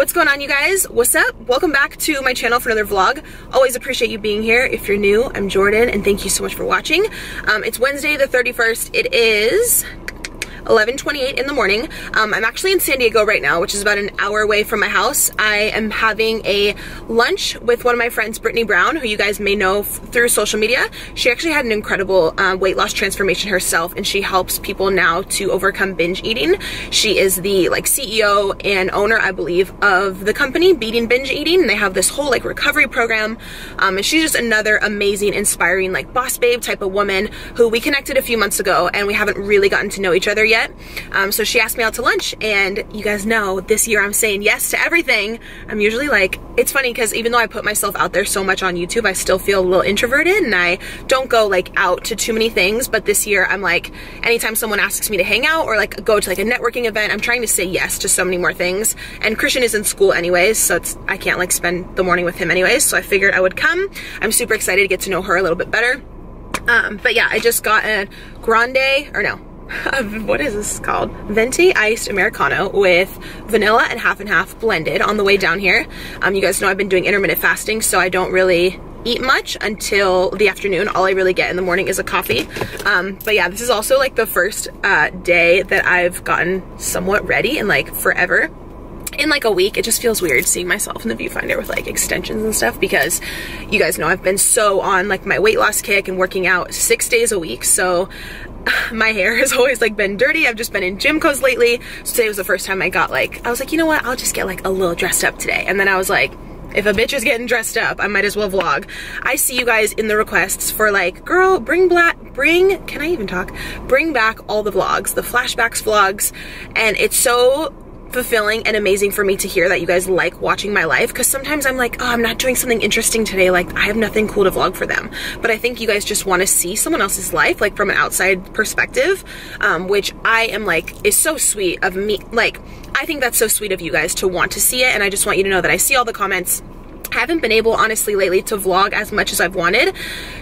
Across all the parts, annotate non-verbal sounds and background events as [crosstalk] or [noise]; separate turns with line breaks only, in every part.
What's going on you guys? What's up? Welcome back to my channel for another vlog. Always appreciate you being here. If you're new, I'm Jordan and thank you so much for watching. Um, it's Wednesday the 31st. It is 11.28 in the morning. Um, I'm actually in San Diego right now, which is about an hour away from my house. I am having a lunch with one of my friends, Brittany Brown, who you guys may know through social media. She actually had an incredible uh, weight loss transformation herself, and she helps people now to overcome binge eating. She is the like CEO and owner, I believe, of the company, Beating Binge Eating, they have this whole like recovery program. Um, and she's just another amazing, inspiring, like boss babe type of woman who we connected a few months ago, and we haven't really gotten to know each other yet. Um, so she asked me out to lunch and you guys know this year I'm saying yes to everything. I'm usually like, it's funny because even though I put myself out there so much on YouTube, I still feel a little introverted and I don't go like out to too many things. But this year I'm like, anytime someone asks me to hang out or like go to like a networking event, I'm trying to say yes to so many more things. And Christian is in school anyways, so it's, I can't like spend the morning with him anyways. So I figured I would come. I'm super excited to get to know her a little bit better. Um, but yeah, I just got a grande, or no, [laughs] what is this called? Venti iced Americano with vanilla and half and half blended on the way down here. Um, you guys know I've been doing intermittent fasting, so I don't really eat much until the afternoon. All I really get in the morning is a coffee. Um, but yeah, this is also like the first uh, day that I've gotten somewhat ready in like forever in like a week it just feels weird seeing myself in the viewfinder with like extensions and stuff because you guys know I've been so on like my weight loss kick and working out six days a week so [sighs] my hair has always like been dirty. I've just been in gym clothes lately. So today was the first time I got like, I was like, you know what? I'll just get like a little dressed up today. And then I was like, if a bitch is getting dressed up, I might as well vlog. I see you guys in the requests for like, girl, bring black, bring, can I even talk? Bring back all the vlogs, the flashbacks vlogs. And it's so fulfilling and amazing for me to hear that you guys like watching my life because sometimes I'm like, oh, I'm not doing something interesting today. Like, I have nothing cool to vlog for them. But I think you guys just want to see someone else's life, like from an outside perspective, um, which I am like, is so sweet of me. Like, I think that's so sweet of you guys to want to see it. And I just want you to know that I see all the comments haven't been able, honestly, lately to vlog as much as I've wanted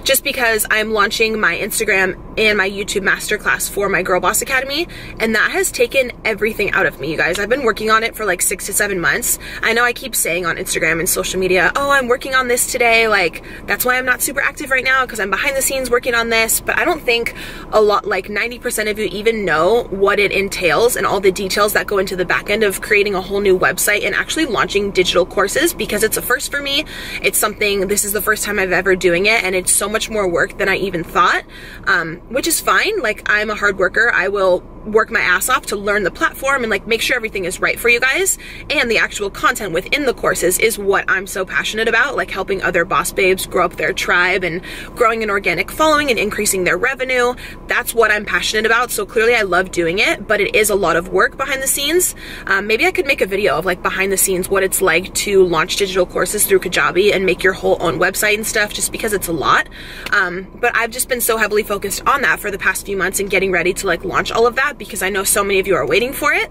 just because I'm launching my Instagram and my YouTube masterclass for my Girl Boss Academy and that has taken everything out of me, you guys. I've been working on it for like six to seven months. I know I keep saying on Instagram and social media, oh, I'm working on this today. Like, that's why I'm not super active right now because I'm behind the scenes working on this. But I don't think a lot, like 90% of you even know what it entails and all the details that go into the back end of creating a whole new website and actually launching digital courses because it's a first for for me. It's something, this is the first time I've ever doing it and it's so much more work than I even thought, um, which is fine. Like I'm a hard worker. I will work my ass off to learn the platform and like make sure everything is right for you guys. And the actual content within the courses is what I'm so passionate about, like helping other boss babes grow up their tribe and growing an organic following and increasing their revenue. That's what I'm passionate about. So clearly I love doing it, but it is a lot of work behind the scenes. Um, maybe I could make a video of like behind the scenes, what it's like to launch digital courses through Kajabi and make your whole own website and stuff just because it's a lot. Um, but I've just been so heavily focused on that for the past few months and getting ready to like launch all of that because I know so many of you are waiting for it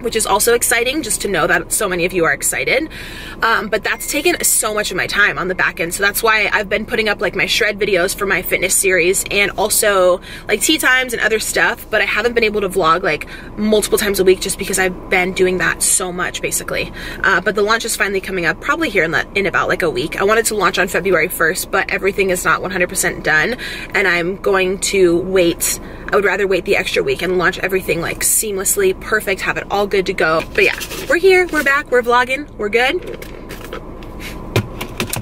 which is also exciting just to know that so many of you are excited. Um, but that's taken so much of my time on the back end. So that's why I've been putting up like my shred videos for my fitness series and also like tea times and other stuff. But I haven't been able to vlog like multiple times a week just because I've been doing that so much basically. Uh, but the launch is finally coming up probably here in, the, in about like a week. I wanted to launch on February 1st, but everything is not 100% done. And I'm going to wait I would rather wait the extra week and launch everything like seamlessly, perfect, have it all good to go. But yeah, we're here, we're back, we're vlogging, we're good.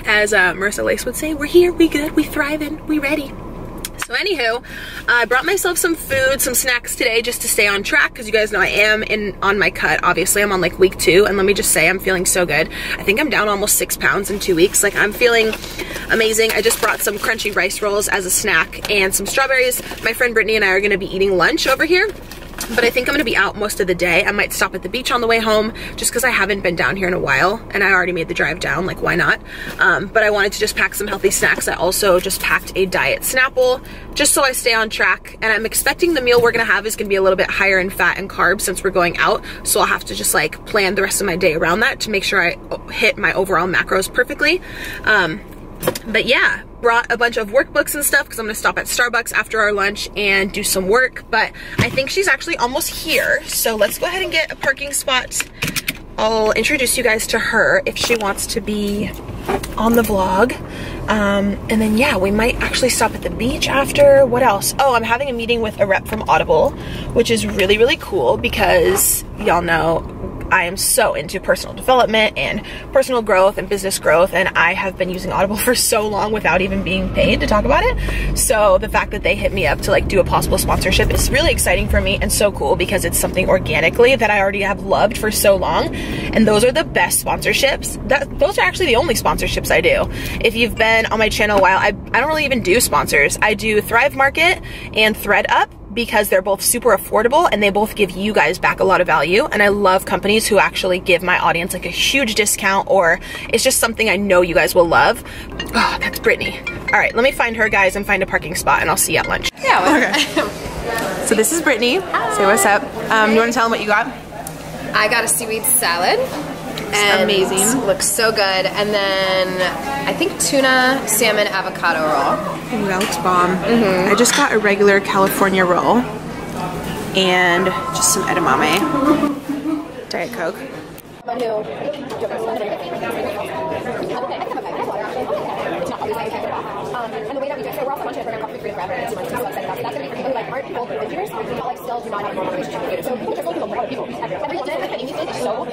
As uh, Marissa Lace would say, we're here, we good, we thriving, we ready. So anywho, I brought myself some food, some snacks today just to stay on track because you guys know I am in on my cut. Obviously, I'm on like week two and let me just say I'm feeling so good. I think I'm down almost six pounds in two weeks. Like I'm feeling amazing. I just brought some crunchy rice rolls as a snack and some strawberries. My friend Brittany and I are gonna be eating lunch over here but I think I'm gonna be out most of the day. I might stop at the beach on the way home just because I haven't been down here in a while and I already made the drive down, like why not? Um, but I wanted to just pack some healthy snacks. I also just packed a diet Snapple just so I stay on track and I'm expecting the meal we're gonna have is gonna be a little bit higher in fat and carbs since we're going out. So I'll have to just like plan the rest of my day around that to make sure I hit my overall macros perfectly. Um, but yeah, brought a bunch of workbooks and stuff because I'm gonna stop at Starbucks after our lunch and do some work, but I think she's actually almost here. So let's go ahead and get a parking spot I'll introduce you guys to her if she wants to be on the vlog. Um, and then yeah, we might actually stop at the beach after. What else? Oh, I'm having a meeting with a rep from Audible, which is really, really cool because y'all know I am so into personal development and personal growth and business growth and I have been using Audible [laughs] for so long without even being paid to talk about it. So the fact that they hit me up to like do a possible sponsorship is really exciting for me and so cool because it's something organically that I already have loved for so long. And those are the best sponsorships. That those are actually the only sponsorships I do. If you've been on my channel a while, I, I don't really even do sponsors. I do Thrive Market and ThredUp because they're both super affordable and they both give you guys back a lot of value. And I love companies who actually give my audience like a huge discount or it's just something I know you guys will love. Oh, that's Brittany. All right, let me find her guys and find a parking spot and I'll see you at lunch.
Yeah.
Okay. [laughs] so this is Brittany. Hi. Say what's up. Um, you want to tell them what you got?
I got a seaweed salad. And
amazing.
Looks so good. And then I think tuna, salmon, avocado roll.
Ooh, that looks bomb. Mm -hmm. I just got a regular California roll and just some edamame. Diet Coke. and the way that we do it, so we're also launching a program called Free Forever in two months. So excited about it. That's going to be our people, but like a relationship So people so.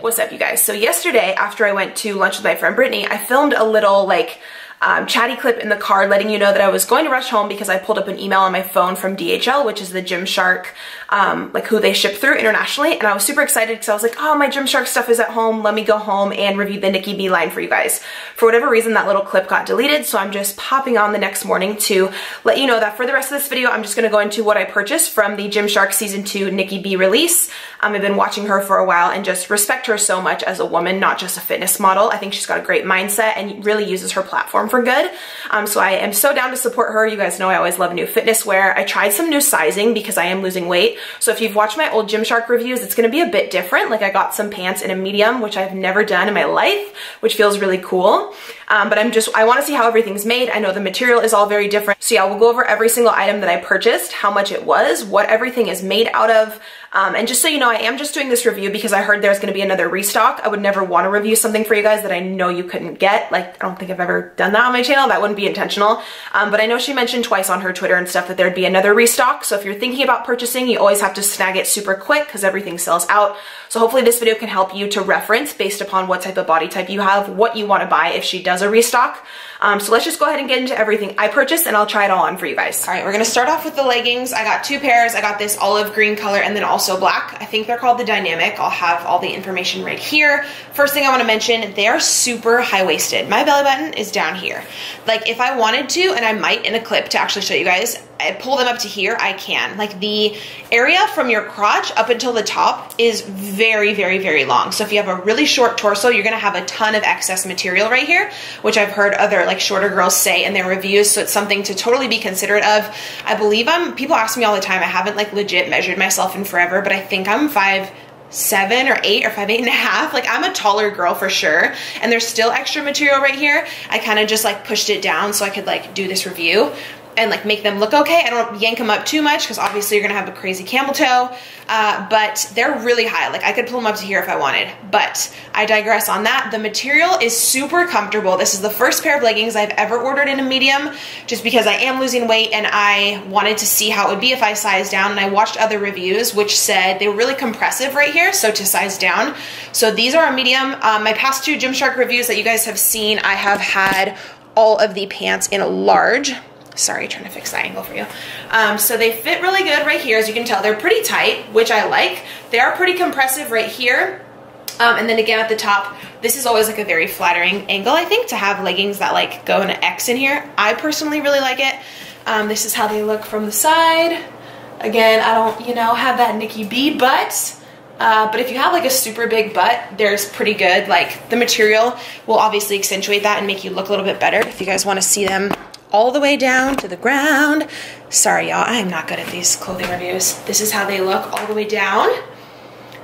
What's up, you guys? So yesterday, after I went to lunch with my friend Brittany, I filmed a little like um, chatty clip in the car letting you know that I was going to rush home because I pulled up an email on my phone from DHL, which is the Gymshark, um, like who they ship through internationally. And I was super excited because I was like, oh, my Gymshark stuff is at home. Let me go home and review the Nikki B line for you guys. For whatever reason, that little clip got deleted. So I'm just popping on the next morning to let you know that for the rest of this video, I'm just gonna go into what I purchased from the Gymshark season two Nikki B release. Um, I've been watching her for a while and just respect her so much as a woman, not just a fitness model. I think she's got a great mindset and really uses her platform for good. Um, so I am so down to support her. You guys know I always love new fitness wear. I tried some new sizing because I am losing weight. So if you've watched my old Gymshark reviews, it's gonna be a bit different. Like I got some pants in a medium, which I've never done in my life, which feels really cool. Um, but I'm just, I wanna see how everything's made. I know the material is all very different. So yeah, we'll go over every single item that I purchased, how much it was, what everything is made out of, um, and just so you know, I am just doing this review because I heard there's gonna be another restock. I would never wanna review something for you guys that I know you couldn't get. Like, I don't think I've ever done that on my channel. That wouldn't be intentional. Um, but I know she mentioned twice on her Twitter and stuff that there'd be another restock. So if you're thinking about purchasing, you always have to snag it super quick because everything sells out. So hopefully this video can help you to reference based upon what type of body type you have, what you wanna buy if she does a restock. Um, so let's just go ahead and get into everything I purchased and I'll try it all on for you guys. All right, we're gonna start off with the leggings. I got two pairs. I got this olive green color and then also black. I think they're called the Dynamic. I'll have all the information right here. First thing I wanna mention, they are super high-waisted. My belly button is down here. Like if I wanted to, and I might in a clip to actually show you guys, I pull them up to here, I can. Like the area from your crotch up until the top is very, very, very long. So if you have a really short torso, you're gonna have a ton of excess material right here, which I've heard other like shorter girls say in their reviews. So it's something to totally be considerate of. I believe I'm, people ask me all the time, I haven't like legit measured myself in forever, but I think I'm five, seven or eight or five, eight and a half. Like I'm a taller girl for sure. And there's still extra material right here. I kind of just like pushed it down so I could like do this review and like make them look okay. I don't yank them up too much because obviously you're gonna have a crazy camel toe, uh, but they're really high. Like I could pull them up to here if I wanted, but I digress on that. The material is super comfortable. This is the first pair of leggings I've ever ordered in a medium just because I am losing weight and I wanted to see how it would be if I sized down and I watched other reviews which said they were really compressive right here, so to size down. So these are a medium. Um, my past two Gymshark reviews that you guys have seen, I have had all of the pants in a large Sorry, trying to fix that angle for you. Um, so they fit really good right here. As you can tell, they're pretty tight, which I like. They are pretty compressive right here. Um, and then again at the top, this is always like a very flattering angle, I think, to have leggings that like go in an X in here. I personally really like it. Um, this is how they look from the side. Again, I don't, you know, have that Nikki B butt. Uh, but if you have like a super big butt, there's pretty good. Like the material will obviously accentuate that and make you look a little bit better. If you guys want to see them all the way down to the ground. Sorry, y'all, I am not good at these clothing reviews. This is how they look all the way down.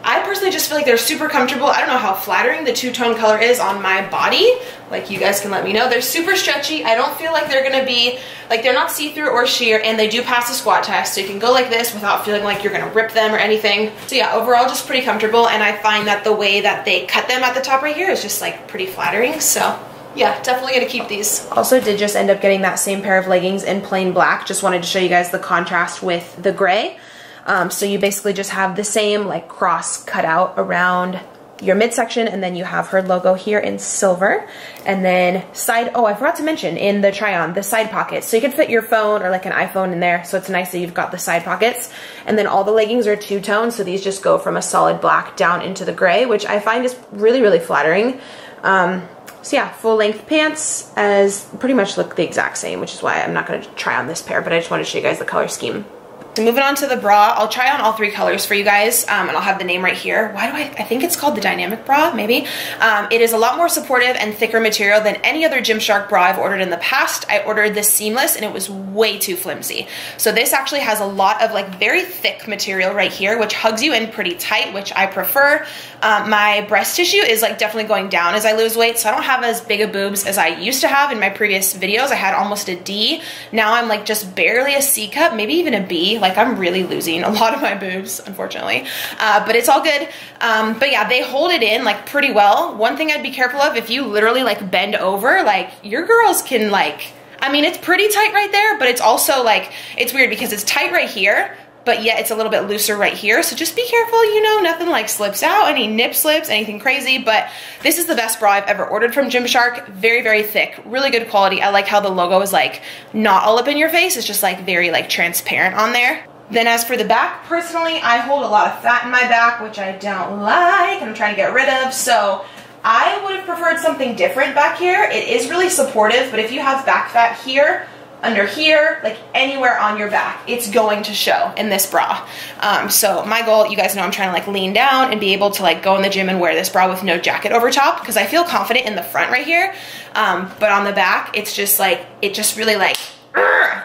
I personally just feel like they're super comfortable. I don't know how flattering the two-tone color is on my body. Like you guys can let me know. They're super stretchy. I don't feel like they're gonna be, like they're not see-through or sheer and they do pass the squat test. So you can go like this without feeling like you're gonna rip them or anything. So yeah, overall just pretty comfortable and I find that the way that they cut them at the top right here is just like pretty flattering. So yeah, definitely gonna keep these. Also did just end up getting that same pair of leggings in plain black. Just wanted to show you guys the contrast with the gray. Um, so you basically just have the same like cross cut out around your midsection and then you have her logo here in silver. And then side oh I forgot to mention in the try on the side pockets. So you can fit your phone or like an iPhone in there so it's nice that you've got the side pockets. And then all the leggings are two-tone so these just go from a solid black down into the gray which I find is really really flattering. Um, so yeah, full length pants as pretty much look the exact same, which is why I'm not gonna try on this pair, but I just wanted to show you guys the color scheme. Moving on to the bra, I'll try on all three colors for you guys, um, and I'll have the name right here. Why do I, I think it's called the Dynamic Bra, maybe. Um, it is a lot more supportive and thicker material than any other Gymshark bra I've ordered in the past. I ordered this seamless and it was way too flimsy. So this actually has a lot of like very thick material right here, which hugs you in pretty tight, which I prefer. Um, my breast tissue is like definitely going down as I lose weight, so I don't have as big of boobs as I used to have in my previous videos. I had almost a D. Now I'm like just barely a C cup, maybe even a B like I'm really losing a lot of my boobs, unfortunately. Uh, but it's all good. Um, but yeah, they hold it in like pretty well. One thing I'd be careful of, if you literally like bend over, like your girls can like, I mean, it's pretty tight right there, but it's also like, it's weird because it's tight right here, but yet it's a little bit looser right here. So just be careful, you know, nothing like slips out, any nip slips, anything crazy. But this is the best bra I've ever ordered from Gymshark. Very, very thick, really good quality. I like how the logo is like not all up in your face. It's just like very like transparent on there. Then as for the back, personally, I hold a lot of fat in my back, which I don't like and I'm trying to get rid of. So I would have preferred something different back here. It is really supportive, but if you have back fat here, under here, like anywhere on your back, it's going to show in this bra. Um, so my goal, you guys know I'm trying to like lean down and be able to like go in the gym and wear this bra with no jacket over top because I feel confident in the front right here. Um, but on the back, it's just like, it just really like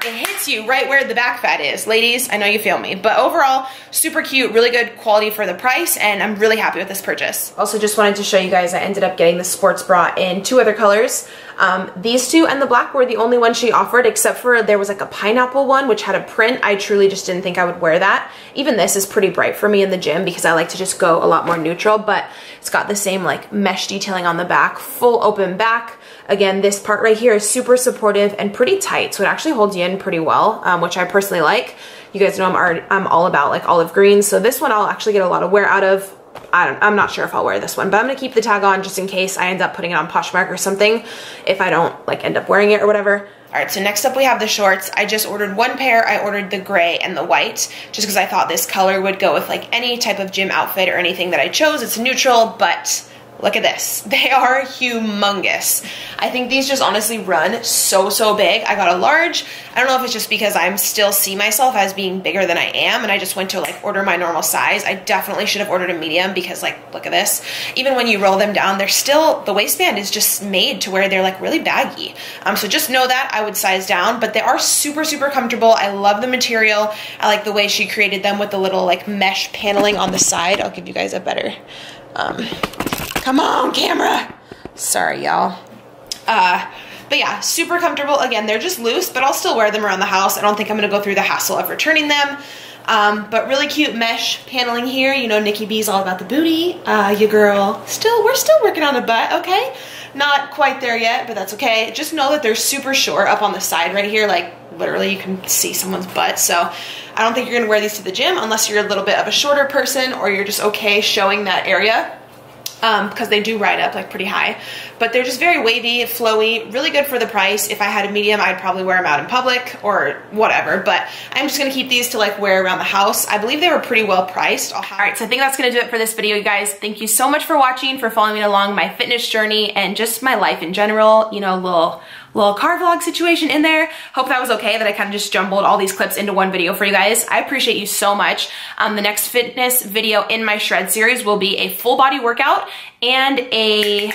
it hits you right where the back fat is. Ladies, I know you feel me. But overall, super cute, really good quality for the price, and I'm really happy with this purchase. Also just wanted to show you guys, I ended up getting the sports bra in two other colors. Um, these two and the black were the only ones she offered, except for there was like a pineapple one, which had a print. I truly just didn't think I would wear that. Even this is pretty bright for me in the gym because I like to just go a lot more neutral, but it's got the same like mesh detailing on the back, full open back, Again, this part right here is super supportive and pretty tight, so it actually holds you in pretty well, um, which I personally like. You guys know I'm, I'm all about like olive greens, so this one I'll actually get a lot of wear out of. I don't, I'm not sure if I'll wear this one, but I'm gonna keep the tag on just in case I end up putting it on Poshmark or something if I don't like end up wearing it or whatever. All right, so next up we have the shorts. I just ordered one pair. I ordered the gray and the white just because I thought this color would go with like any type of gym outfit or anything that I chose. It's neutral, but Look at this. [laughs] They are humongous. I think these just honestly run so, so big. I got a large. I don't know if it's just because I'm still see myself as being bigger than I am and I just went to like order my normal size. I definitely should have ordered a medium because like, look at this. Even when you roll them down, they're still, the waistband is just made to where they're like really baggy. Um, so just know that I would size down, but they are super, super comfortable. I love the material. I like the way she created them with the little like mesh paneling on the side. I'll give you guys a better um, come on, camera. Sorry, y'all. Uh, but yeah, super comfortable. Again, they're just loose, but I'll still wear them around the house. I don't think I'm gonna go through the hassle of returning them. Um, but really cute mesh paneling here. You know, Nikki B's all about the booty. Uh, your girl, still, we're still working on the butt, okay? Not quite there yet, but that's okay. Just know that they're super short up on the side right here. Like, literally, you can see someone's butt. So I don't think you're gonna wear these to the gym unless you're a little bit of a shorter person or you're just okay showing that area because um, they do ride up like pretty high. But they're just very wavy, flowy, really good for the price. If I had a medium, I'd probably wear them out in public or whatever. But I'm just gonna keep these to like wear around the house. I believe they were pretty well priced. All right, so I think that's gonna do it for this video, you guys. Thank you so much for watching, for following me along my fitness journey and just my life in general. You know, a little little car vlog situation in there. Hope that was okay that I kind of just jumbled all these clips into one video for you guys. I appreciate you so much. Um, the next fitness video in my shred series will be a full body workout and a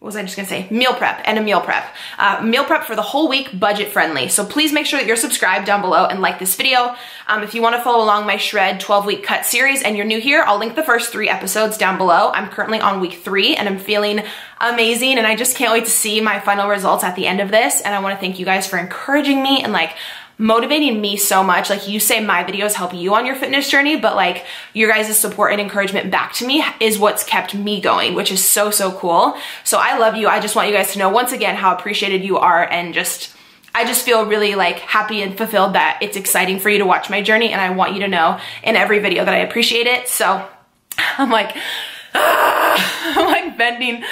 what was I just gonna say? Meal prep and a meal prep. Uh, meal prep for the whole week, budget friendly. So please make sure that you're subscribed down below and like this video. Um, if you wanna follow along my Shred 12 week cut series and you're new here, I'll link the first three episodes down below. I'm currently on week three and I'm feeling amazing and I just can't wait to see my final results at the end of this. And I wanna thank you guys for encouraging me and like motivating me so much. Like you say my videos help you on your fitness journey, but like your guys' support and encouragement back to me is what's kept me going, which is so, so cool. So I love you. I just want you guys to know once again how appreciated you are and just I just feel really like happy and fulfilled that it's exciting for you to watch my journey and I want you to know in every video that I appreciate it. So [laughs] I'm like, [sighs] I'm like bending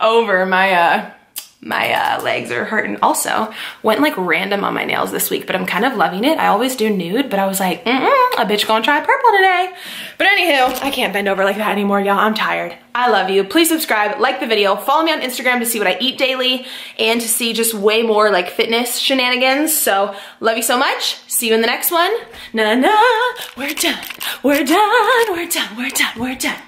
over my uh my uh, legs are hurting. Also, went like random on my nails this week, but I'm kind of loving it. I always do nude, but I was like, mm -mm, a bitch gonna try purple today. But anywho, I can't bend over like that anymore, y'all. I'm tired. I love you. Please subscribe, like the video, follow me on Instagram to see what I eat daily and to see just way more like fitness shenanigans. So love you so much. See you in the next one. Na na, we're done. We're done. We're done. We're done. We're done.